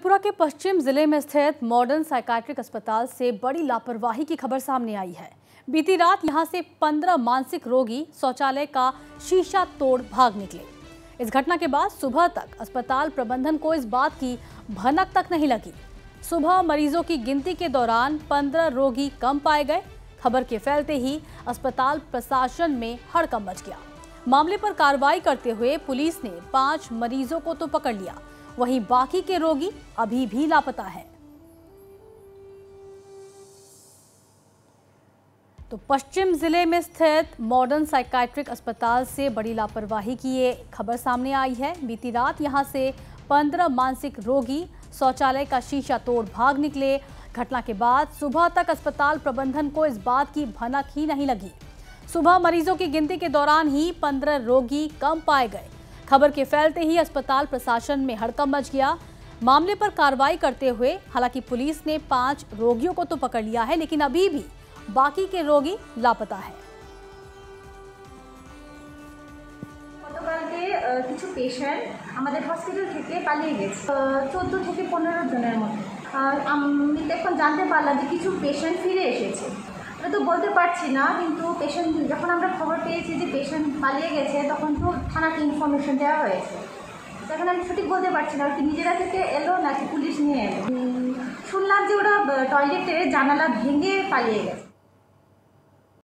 त्रिपुरा के पश्चिम ज़िले में स्थित मॉडर्न साइकाट्रिक अस्पताल से बड़ी लापरवाही की खबर सामने आई है। बीती रात यहाँ से 15 मानसिक रोगी शौचालय का शीशा तोड़ भाग निकले। इस घटना के बाद सुबह तक अस्पताल प्रबंधन को इस बात की भनक तक नहीं लगी। सुबह मरीजों की गिनती के दौरान 15 रोगी कम पाए गए। खबर के फैलते ही अस्पताल प्रशासन में हड़कम मच गया। मामले पर कार्रवाई करते हुए पुलिस ने पाँच मरीजों को तो पकड़ लिया वहीं बाकी के रोगी अभी भी लापता है। तो पश्चिम ज़िले में स्थित मॉडर्न साइकाट्रिक अस्पताल से बड़ी लापरवाही की ये खबर सामने आई है। बीती रात यहाँ से 15 मानसिक रोगी शौचालय का शीशा तोड़ भाग निकले। घटना के बाद सुबह तक अस्पताल प्रबंधन को इस बात की भनक ही नहीं लगी। सुबह मरीजों की गिनती के दौरान ही 15 रोगी कम पाए गए। खबर के फैलते ही अस्पताल प्रशासन में हड़कंप मच गया मामले पर कार्रवाई करते हुए हालांकि पुलिस ने पांच रोगियों को तो पकड़ लिया है लेकिन अभी भी बाकी के रोगी लापता है গতকালকে আহ, কিছু পেশেন্ট আমাদের হসপিটাল থেকে পালিয়ে গেছে চোদ্দো থেকে পনেরো জনের মতো আর আমি তো এখন জানতে পারলাম যে কিছু পেশেন্ট ফিরে এসেছে ওটা তো বলতে পারছি না কিন্তু পেশেন্ট যখন আমরা খবর পেয়েছি যে পেশেন্ট পালিয়ে গেছে তখন তো থানাকে ইনফরমেশন দেওয়া হয়েছে। তখন আমি সঠিক বলতে পারছি না কি নিজেরা থেকে এলো নাকি পুলিশ নিয়ে এলো? শুনলাম যে ওরা টয়লেটে জানালা ভেঙে পালিয়ে গেছে।